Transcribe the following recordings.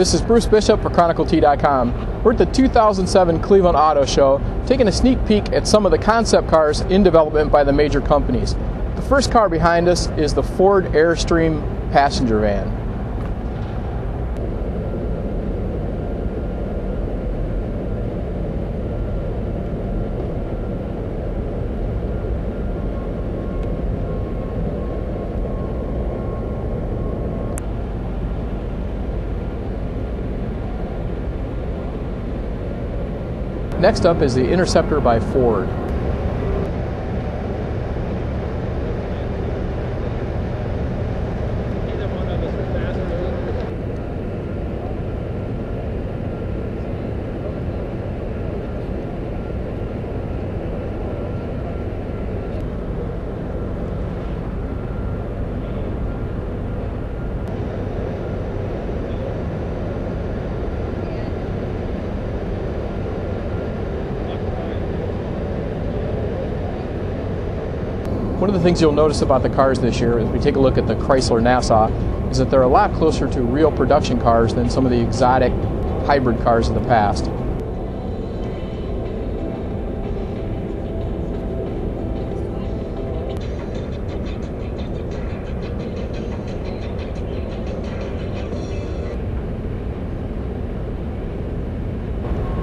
This is Bruce Bishop for ChronicleT.com. We're at the 2007 Cleveland Auto Show, taking a sneak peek at some of the concept cars in development by the major companies. The first car behind us is the Ford Airstream passenger van. Next up is the Interceptor by Ford. One of the things you'll notice about the cars this year as we take a look at the Chrysler Nassau is that they're a lot closer to real production cars than some of the exotic hybrid cars of the past.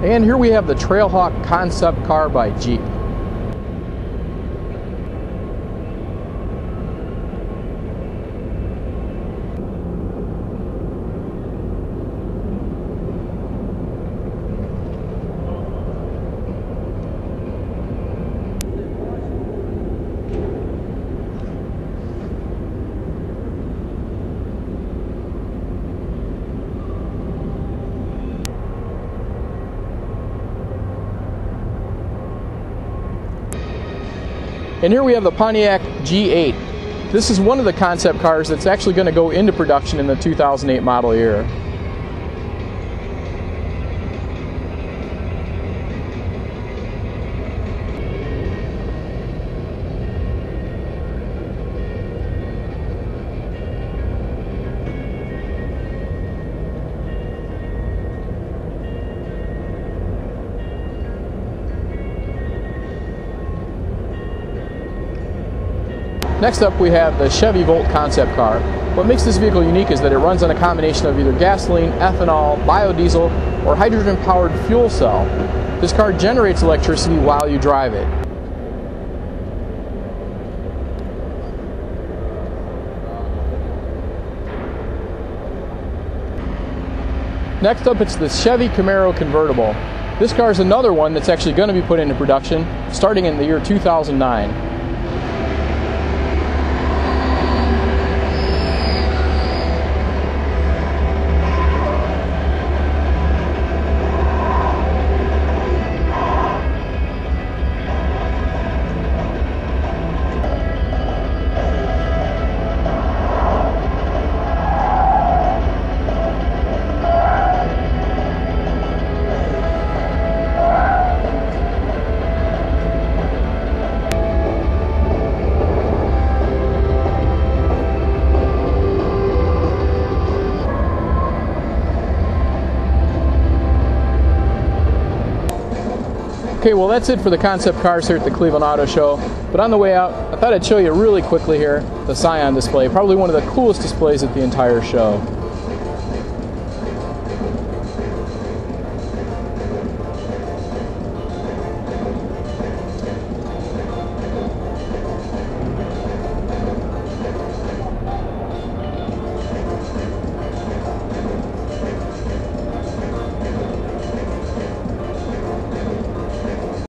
And here we have the Trailhawk concept car by Jeep. And here we have the Pontiac G8. This is one of the concept cars that's actually going to go into production in the 2008 model year. Next up we have the Chevy Volt concept car. What makes this vehicle unique is that it runs on a combination of either gasoline, ethanol, biodiesel, or hydrogen powered fuel cell. This car generates electricity while you drive it. Next up it's the Chevy Camaro convertible. This car is another one that's actually going to be put into production starting in the year 2009. Okay, well that's it for the concept cars here at the Cleveland Auto Show. But on the way out, I thought I'd show you really quickly here the Scion display, probably one of the coolest displays at the entire show.